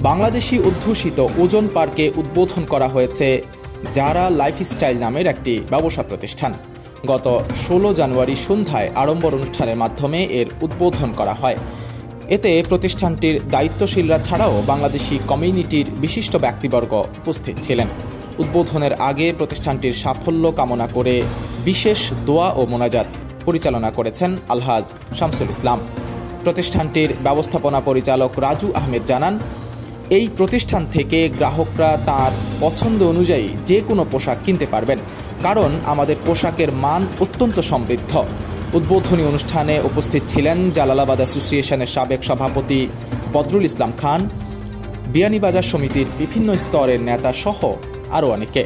বাংলাদেশি অধ্যুষিত ওজন পার্কে উদ্বোধন করা হয়েছে যারা লাইফস্টাইল নামের একটি ব্যবসা প্রতিষ্ঠান। গত ষোলো জানুয়ারি সন্ধ্যায় আড়ম্বর অনুষ্ঠানের মাধ্যমে এর উদ্বোধন করা হয়। এতে প্রতিষ্ঠানটির দায়িত্বশীলরা ছাড়াও বাংলাদেশি কমিউনিটির বিশিষ্ট ব্যক্তিবর্গ উপস্থিত ছিলেন। উদ্বোধনের আগে প্রতিষ্ঠানটির সাফল্য কামনা করে বিশেষ দোয়া ও মোনাজাত পরিচালনা করেছেন আলহাজ শামসুল ইসলাম। প্রতিষ্ঠানটির ব্যবস্থাপনা পরিচালক রাজু আহমেদ জানান এই প্রতিষ্ঠান থেকে গ্রাহকরা তার পছন্দ অনুযায়ী যে কোনো পোশাক কিনতে পারবেন, কারণ আমাদের পোশাকের মান অত্যন্ত সমৃদ্ধ। উদ্বোধনী অনুষ্ঠানে উপস্থিত ছিলেন জালালাবাদ অ্যাসোসিয়েশনের সাবেক সভাপতি বদরুল ইসলাম খান, বিয়ানীবাজার সমিতির বিভিন্ন স্তরের নেতা সহ আরও অনেকে।